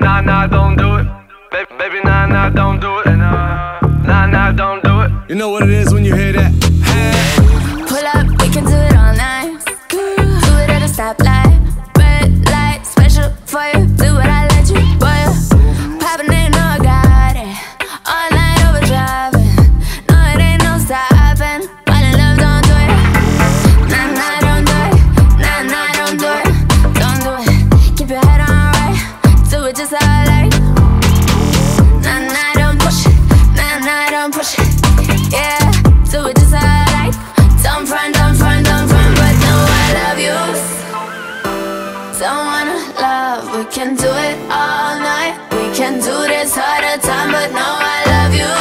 Nah, nah, don't do it. Baby, nah, nah, don't do it. Nah, nah, don't do it. You know what it is Don't I I love you. Wanna love, we can do it all night. We can do this all the time, but I love you.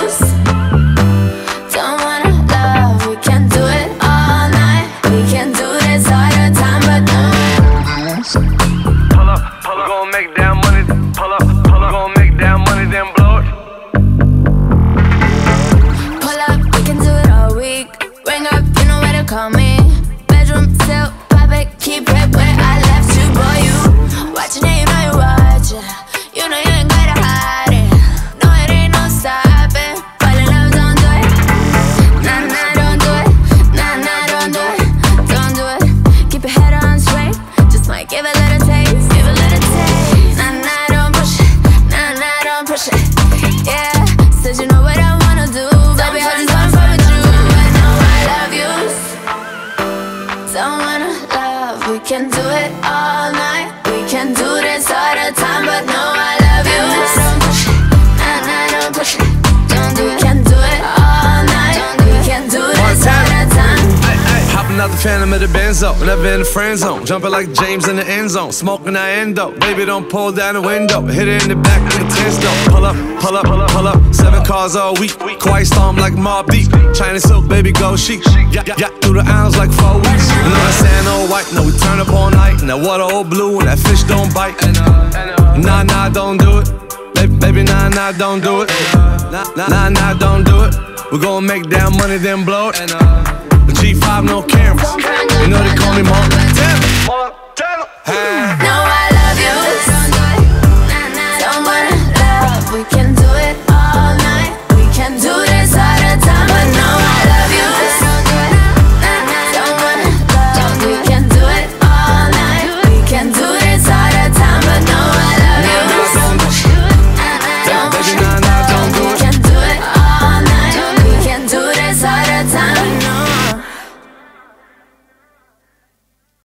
Don't wanna love, we can do it all night. We can do this all the time, but no. Pull up, pull up, make that give a little taste. Give a little taste. Nah, nah, don't push it. Nah, nah, don't push it. Yeah, said you know what I wanna do. With you. I love you. Don't wanna love, we can do it all night. We can do this all the time, but no, I love you. Nah, nah, Don't push it, nah, nah, don't push it. Don't do it out the phantom of the Benzo, never in the friend zone. Jumping like James in the end zone, smoking that endo. Baby, don't pull down the window, hit it in the back with a 10 stone. Pull up, pull up, pull up, pull up. Seven cars all week, quiet storm like Mobb Deep. China silk, baby, go chic. Yeah, yeah, through the aisles like four weeks. And I'm saying all white, no, we turn up all night. And that water all blue, and that fish don't bite. Nah, nah, don't do it. Baby, baby, nah, nah, don't do it. Nah, nah, don't do it. We gon' make that money, then blow it. G5, no cameras. You know they call me Montana. Montana. Hey.